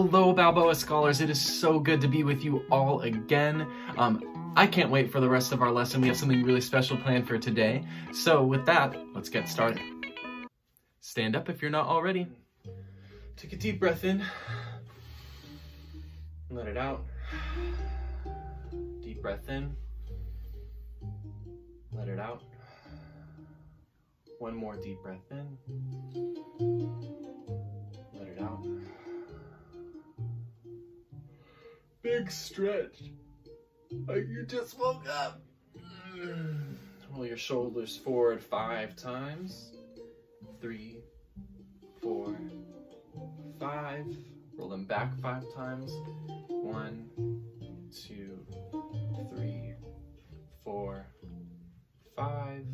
Hello, Balboa Scholars. It is so good to be with you all again. Um, I can't wait for the rest of our lesson. We have something really special planned for today. So with that, let's get started. Stand up if you're not already. Take a deep breath in. Let it out. Deep breath in. Let it out. One more deep breath in. Let it out. Big stretch. Like you just woke up. Roll your shoulders forward five times. Three, four, five. Roll them back five times. One, two, three, four, five.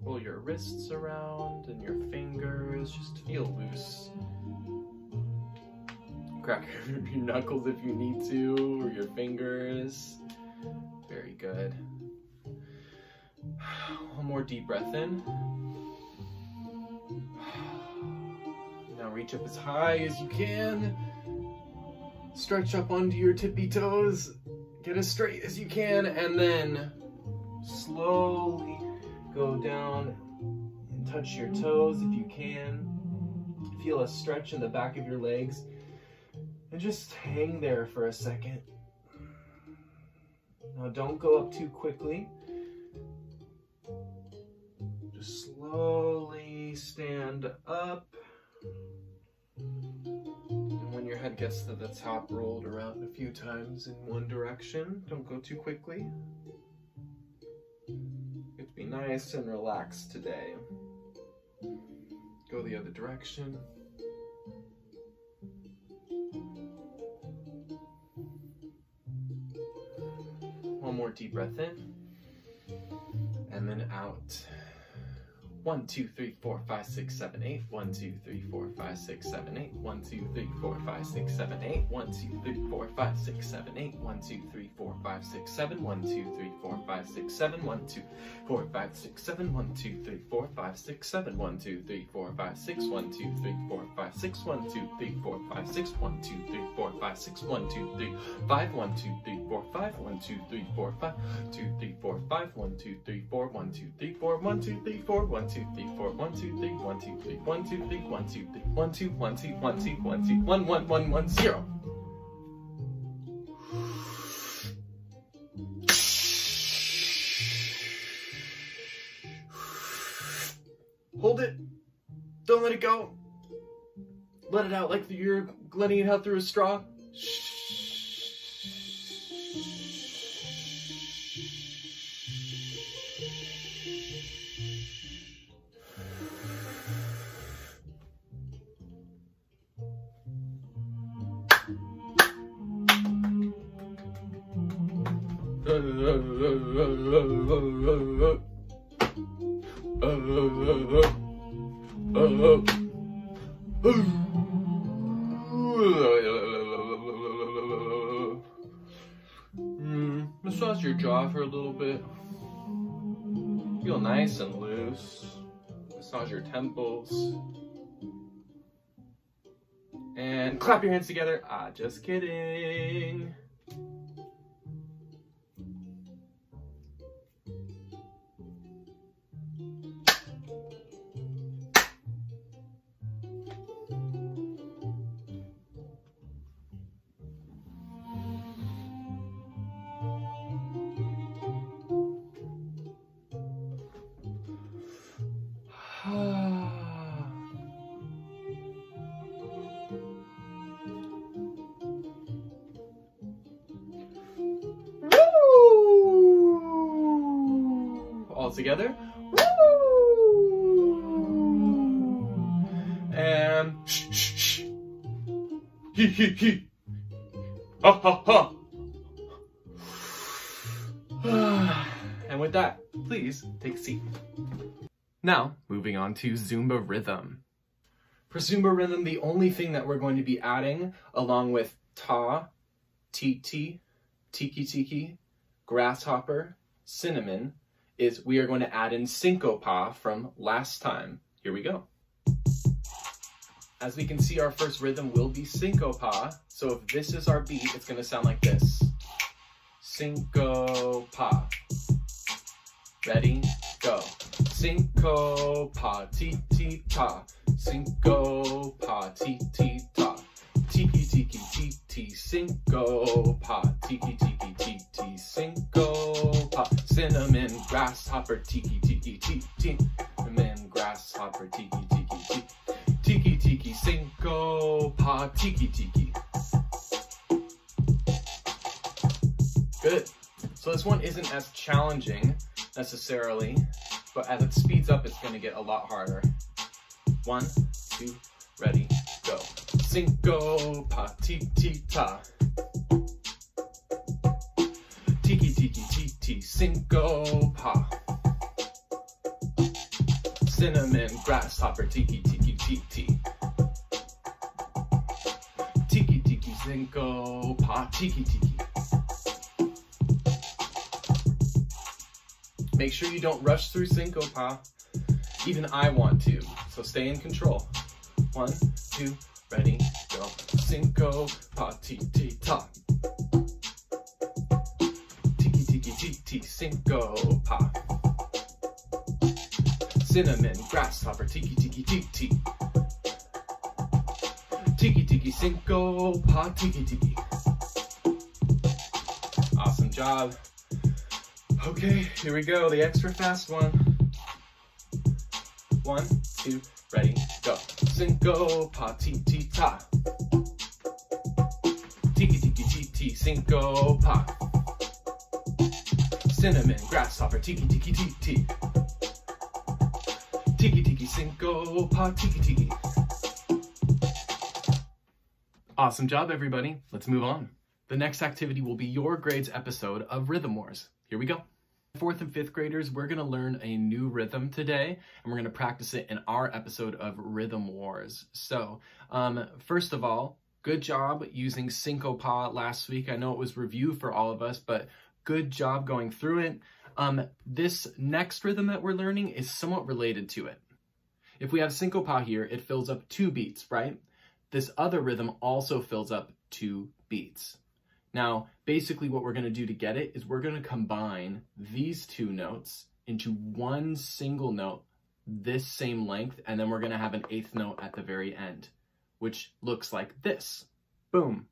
Roll your wrists around and your fingers. Just feel loose. Crack your knuckles if you need to, or your fingers. Very good. One more deep breath in. Now reach up as high as you can. Stretch up onto your tippy toes. Get as straight as you can, and then slowly go down and touch your toes if you can. Feel a stretch in the back of your legs. And just hang there for a second. Now don't go up too quickly. Just slowly stand up. And when your head gets to the top, roll it around a few times in one direction. Don't go too quickly. To be nice and relaxed today. Go the other direction. More deep breath in. And then out. One, two, three, four, five, six, seven, eight. One, two, three, four, five, six, seven, eight. One, two, three, four, five, six, seven, eight. One, two, three, four, five, six, seven, eight. One, two, three, four, five, six, seven. One, two, three, four, five, six, seven. One, two, four, five, six, seven. One, two, three, four, five, six, seven. One, two, three, four, five, six. One, two, three, four, five, six. One, two, three, four, five, six. One, two, three, four, five, six. One, two, three, five. One, two, three, four, five. One, two, three, four, five. Two, three, four, five. One, two, three, four. One, two, three, four. One, two, three, four. One, two, three, four. One, two, three, one, two, three, one, two, three, one, two, three, one, two, one, two, one, two, one, two, one, one, one, one, zero. Hold it. Don't let it go. Let it out like you're letting it out through a straw. Massage your jaw for a little bit. Feel nice and loose. Massage your temples. And clap your hands together. Ah, just kidding. Together. Woo! And shh, shh, shh. Hee, hee, hee. Ha, ha, ha. and with that, please take a seat. Now, moving on to Zumba rhythm. For Zumba rhythm, the only thing that we're going to be adding along with ta, titi, tiki tiki, grasshopper, cinnamon, is we are going to add in syncopa from last time. Here we go. as we can see, our first rhythm will be syncopa. So if this is our beat, it's gonna sound like this. Syncopa. Ready, go. Syncopa, ti ti ta. Syncopa, ti ti ta. Tiki tiki ti ti. Syncopa, tiki tiki ti ti. Syncopa. Cinnamon, grasshopper, tiki tiki ti ti. Cinnamon, grasshopper, tiki tiki ti. Tiki tiki, syncopa, tiki tiki. Good. So this one isn't as challenging necessarily, but as it speeds up, it's going to get a lot harder. One, two, ready, go. Cinco, pa, ti, ti, ta. Tiki, ti, cinco, pa. Cinnamon, grasshopper, tiki, tiki, ti, ti. Tiki, tiki, cinco, pa, tiki, tiki. Make sure you don't rush through syncopa. Even I want to, so stay in control. One, two, ready, go. Syncopa, ti, ti, ta. Syncopa. Cinnamon, grasshopper, tiki, tiki, ti, tiki. Tiki, tiki, syncopa, tiki, tiki. Awesome job. Okay, here we go, the extra fast one. One, two, ready, go. Cinco, pa, ti, ta. Tiki, tiki, ti, ti, cinco, pa. Cinnamon, grasshopper, tiki, tiki, ti, ti. Tiki, tiki, cinco, pa, tiki, tiki. Awesome job, everybody. Let's move on. The next activity will be your grades episode of Rhythm Wars. Here we go. Fourth and fifth graders, we're going to learn a new rhythm today, and we're going to practice it in our episode of Rhythm Wars. So, um, first of all, good job using Syncopa last week. I know it was review for all of us, but good job going through it. Um, this next rhythm that we're learning is somewhat related to it. If we have Syncopa here, it fills up two beats, right? This other rhythm also fills up two beats. Now, basically what we're going to do to get it is we're going to combine these two notes into one single note this same length, and then we're going to have an eighth note at the very end, which looks like this. Boom.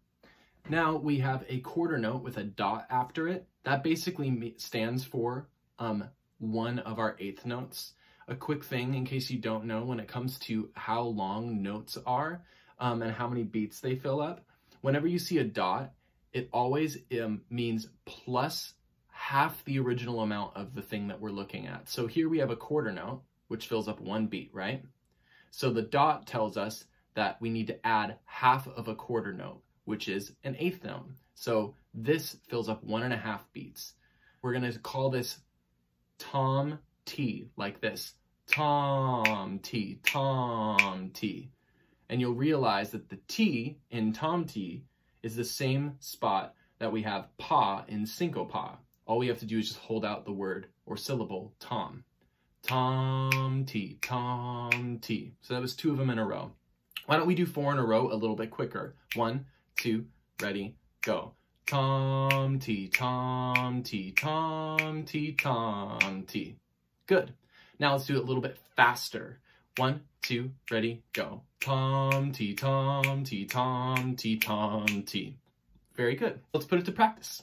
Now we have a quarter note with a dot after it. That basically stands for um, one of our eighth notes. A quick thing in case you don't know when it comes to how long notes are um, and how many beats they fill up, whenever you see a dot, it always um, means plus half the original amount of the thing that we're looking at. So here we have a quarter note, which fills up one beat, right? So the dot tells us that we need to add half of a quarter note, which is an eighth note. So this fills up one and a half beats. We're to call this Tom T, like this. Tom T, Tom T. And you'll realize that the T in Tom T is the same spot that we have pa in syncopa. All we have to do is just hold out the word or syllable tom. Tom T, Tom T. So that was two of them in a row. Why don't we do four in a row a little bit quicker? One, two, ready, go. Tom T, Tom T, Tom T, Tom T. Good. Now let's do it a little bit faster. One, two, ready, go. Tom, T, Tom, T, Tom, T, Tom, T. Very good. Let's put it to practice.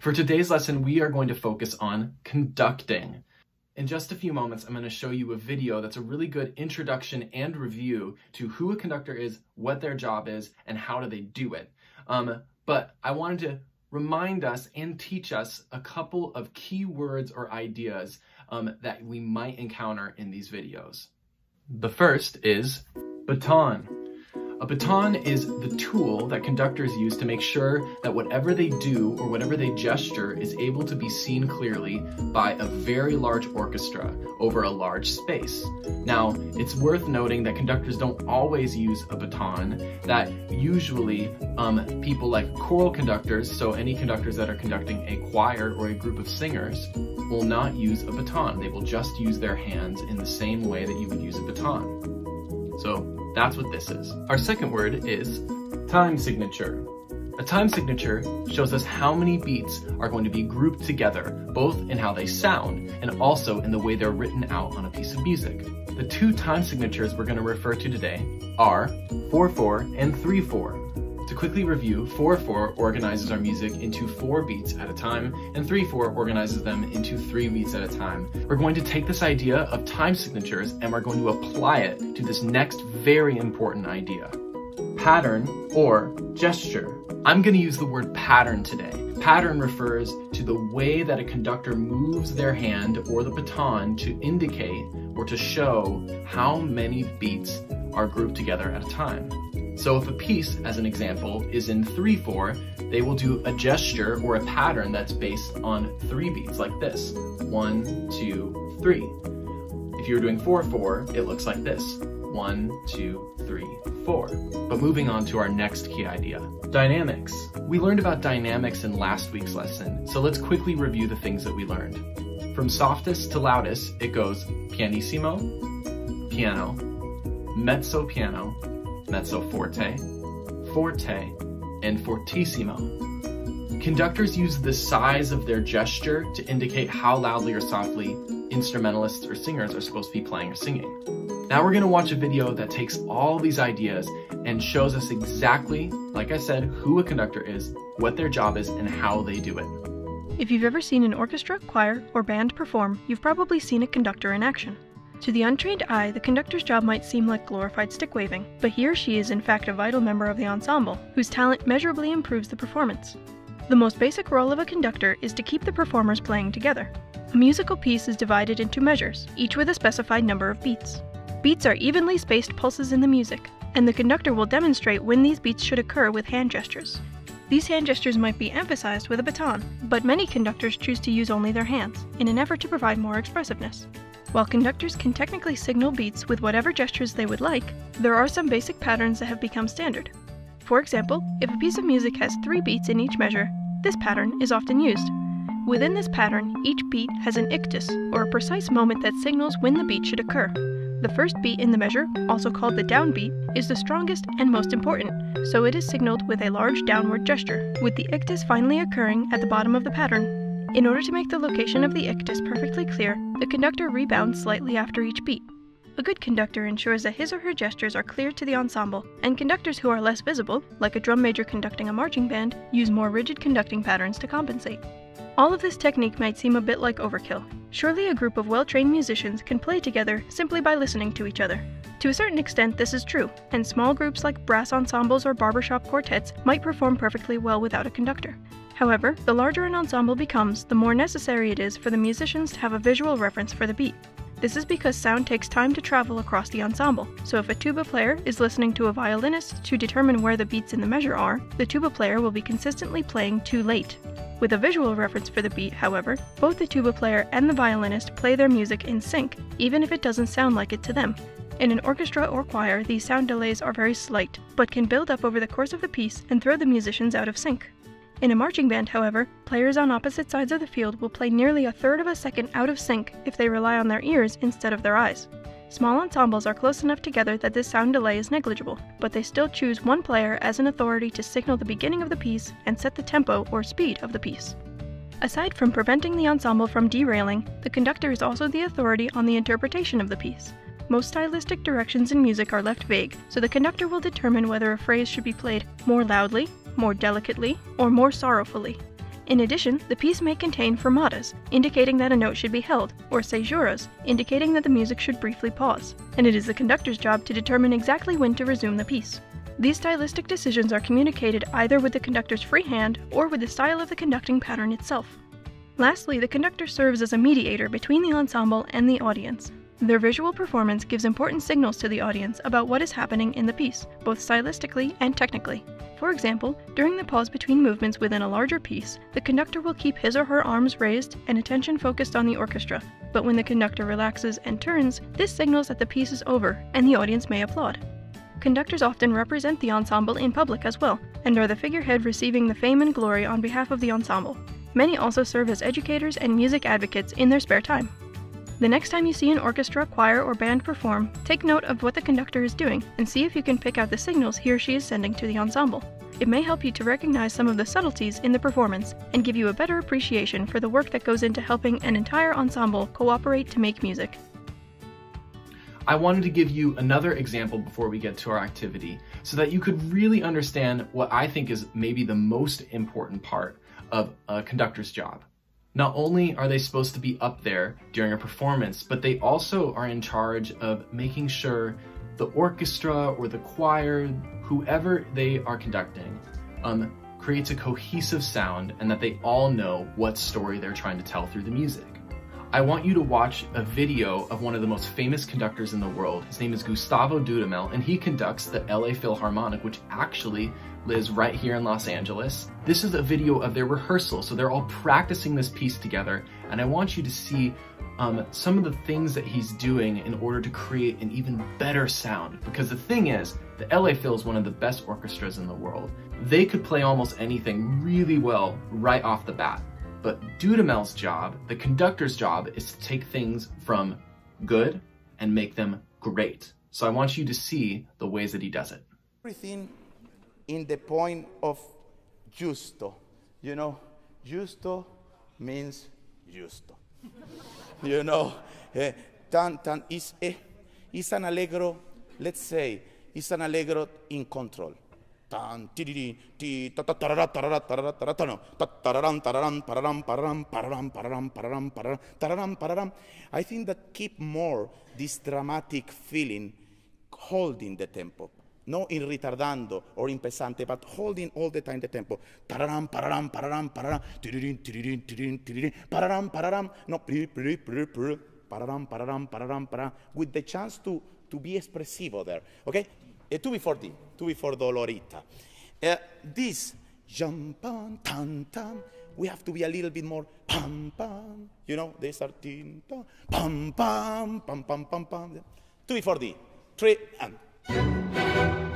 For today's lesson, we are going to focus on conducting. In just a few moments, I'm going to show you a video that's a really good introduction and review to who a conductor is, what their job is, and how do they do it. Um, but I wanted to remind us and teach us a couple of key words or ideas um, that we might encounter in these videos. The first is baton. A baton is the tool that conductors use to make sure that whatever they do or whatever they gesture is able to be seen clearly by a very large orchestra over a large space. Now, it's worth noting that conductors don't always use a baton, that usually um, people like choral conductors, so any conductors that are conducting a choir or a group of singers, will not use a baton. They will just use their hands in the same way that you would use a baton. So that's what this is. Our second word is time signature. A time signature shows us how many beats are going to be grouped together, both in how they sound and also in the way they're written out on a piece of music. The two time signatures we're going to refer to today are 4-4 and 3-4. To quickly review, 4-4 organizes our music into 4 beats at a time, and 3-4 organizes them into 3 beats at a time. We're going to take this idea of time signatures and we're going to apply it to this next very important idea. Pattern or gesture. I'm going to use the word pattern today. Pattern refers to the way that a conductor moves their hand or the baton to indicate or to show how many beats are grouped together at a time. So if a piece, as an example, is in 3-4, they will do a gesture or a pattern that's based on three beats like this. One, two, three. If you're doing 4-4, it looks like this. One, two, three, four. But moving on to our next key idea. Dynamics. We learned about dynamics in last week's lesson, so let's quickly review the things that we learned. From softest to loudest, it goes pianissimo, piano, mezzo piano, mezzo forte, forte, and fortissimo. Conductors use the size of their gesture to indicate how loudly or softly instrumentalists or singers are supposed to be playing or singing. Now we're going to watch a video that takes all these ideas and shows us exactly, like I said, who a conductor is, what their job is, and how they do it. If you've ever seen an orchestra, choir, or band perform, you've probably seen a conductor in action. To the untrained eye, the conductor's job might seem like glorified stick waving, but he or she is in fact a vital member of the ensemble, whose talent measurably improves the performance. The most basic role of a conductor is to keep the performers playing together. A musical piece is divided into measures, each with a specified number of beats. Beats are evenly spaced pulses in the music, and the conductor will demonstrate when these beats should occur with hand gestures. These hand gestures might be emphasized with a baton, but many conductors choose to use only their hands, in an effort to provide more expressiveness. While conductors can technically signal beats with whatever gestures they would like, there are some basic patterns that have become standard. For example, if a piece of music has three beats in each measure, this pattern is often used. Within this pattern, each beat has an ictus, or a precise moment that signals when the beat should occur. The first beat in the measure, also called the downbeat, is the strongest and most important, so it is signaled with a large downward gesture, with the ictus finally occurring at the bottom of the pattern in order to make the location of the ictus perfectly clear, the conductor rebounds slightly after each beat. A good conductor ensures that his or her gestures are clear to the ensemble, and conductors who are less visible, like a drum major conducting a marching band, use more rigid conducting patterns to compensate. All of this technique might seem a bit like overkill. Surely a group of well-trained musicians can play together simply by listening to each other. To a certain extent this is true, and small groups like brass ensembles or barbershop quartets might perform perfectly well without a conductor. However, the larger an ensemble becomes, the more necessary it is for the musicians to have a visual reference for the beat. This is because sound takes time to travel across the ensemble, so if a tuba player is listening to a violinist to determine where the beats in the measure are, the tuba player will be consistently playing too late. With a visual reference for the beat, however, both the tuba player and the violinist play their music in sync, even if it doesn't sound like it to them. In an orchestra or choir, these sound delays are very slight, but can build up over the course of the piece and throw the musicians out of sync. In a marching band, however, players on opposite sides of the field will play nearly a third of a second out of sync if they rely on their ears instead of their eyes. Small ensembles are close enough together that this sound delay is negligible, but they still choose one player as an authority to signal the beginning of the piece and set the tempo or speed of the piece. Aside from preventing the ensemble from derailing, the conductor is also the authority on the interpretation of the piece. Most stylistic directions in music are left vague, so the conductor will determine whether a phrase should be played more loudly, more delicately, or more sorrowfully. In addition, the piece may contain fermatas, indicating that a note should be held, or caesuras, indicating that the music should briefly pause, and it is the conductor's job to determine exactly when to resume the piece. These stylistic decisions are communicated either with the conductor's free hand or with the style of the conducting pattern itself. Lastly, the conductor serves as a mediator between the ensemble and the audience. Their visual performance gives important signals to the audience about what is happening in the piece, both stylistically and technically. For example, during the pause between movements within a larger piece, the conductor will keep his or her arms raised and attention focused on the orchestra. But when the conductor relaxes and turns, this signals that the piece is over and the audience may applaud. Conductors often represent the ensemble in public as well, and are the figurehead receiving the fame and glory on behalf of the ensemble. Many also serve as educators and music advocates in their spare time. The next time you see an orchestra, choir, or band perform, take note of what the conductor is doing and see if you can pick out the signals he or she is sending to the ensemble. It may help you to recognize some of the subtleties in the performance and give you a better appreciation for the work that goes into helping an entire ensemble cooperate to make music. I wanted to give you another example before we get to our activity so that you could really understand what I think is maybe the most important part of a conductor's job. Not only are they supposed to be up there during a performance, but they also are in charge of making sure the orchestra or the choir, whoever they are conducting, um, creates a cohesive sound and that they all know what story they're trying to tell through the music. I want you to watch a video of one of the most famous conductors in the world. His name is Gustavo Dudamel, and he conducts the LA Philharmonic, which actually lives right here in Los Angeles. This is a video of their rehearsal, so they're all practicing this piece together, and I want you to see um, some of the things that he's doing in order to create an even better sound. Because the thing is, the LA Phil is one of the best orchestras in the world. They could play almost anything really well right off the bat. But Dudamel's job, the conductor's job, is to take things from good and make them great. So I want you to see the ways that he does it. Everything in the point of justo. You know, justo means justo. you know, eh, tan, tan, is, eh, is an allegro, let's say, is an allegro in control. Tan, ti, ta, ta, ta. I think that keep more this dramatic feeling holding the tempo. no in ritardando or in pesante, but holding all the time the tempo. Tararam, pararam, pararam, pararam, tiririn, pararam, pararam, no, pri, pri, pri, pri, pararam, pararam, pararam, pararam, with the chance to, to be expressivo there, okay? Tu before di, tu before Dolorita. Uh, this, jam, pam, tan, tam, we have to be a little bit more pam, pam, you know, they start, tin, pam, pam, pam, pam, pam, pam. Two before di, three, and.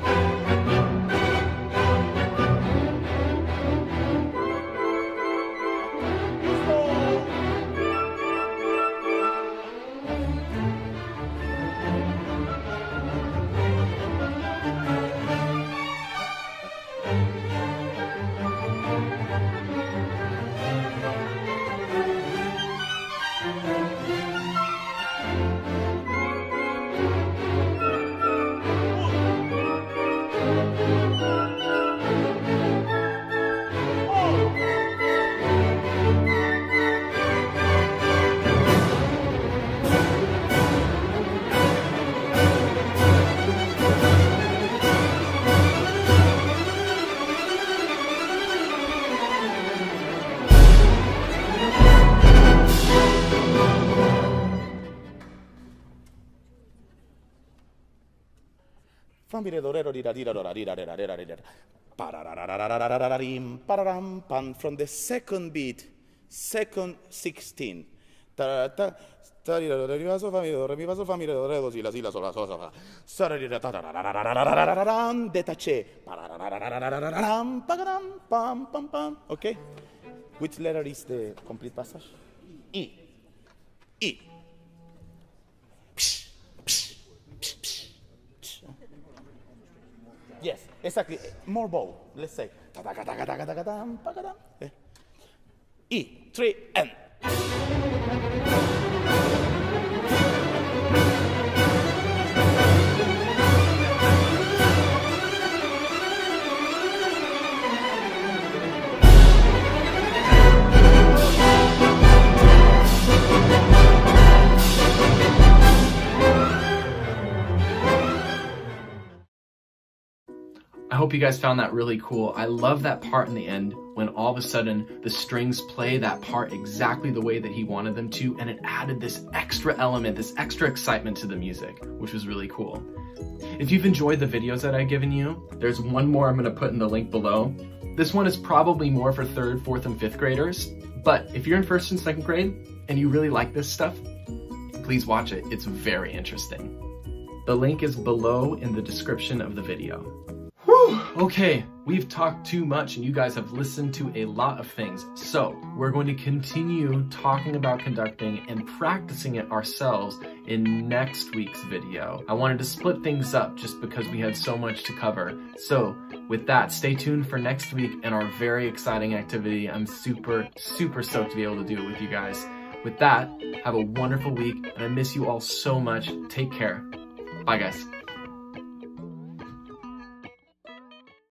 Famire dorero pararam pan from the second beat, second sixteen. Okay? Which letter is the complete passage? E. E. Yes, exactly. More bow. Let's say. Eh. E, three, and. You guys found that really cool. I love that part in the end when all of a sudden the strings play that part exactly the way that he wanted them to, and it added this extra element, this extra excitement to the music, which was really cool. If you've enjoyed the videos that I've given you, there's one more I'm gonna put in the link below. This one is probably more for third, fourth, and fifth graders, but if you're in first and second grade and you really like this stuff, please watch it. It's very interesting. The link is below in the description of the video. Okay, we've talked too much and you guys have listened to a lot of things. So we're going to continue talking about conducting and practicing it ourselves in next week's video. I wanted to split things up just because we had so much to cover. So with that, stay tuned for next week and our very exciting activity. I'm super, super stoked to be able to do it with you guys. With that, have a wonderful week and I miss you all so much. Take care. Bye guys.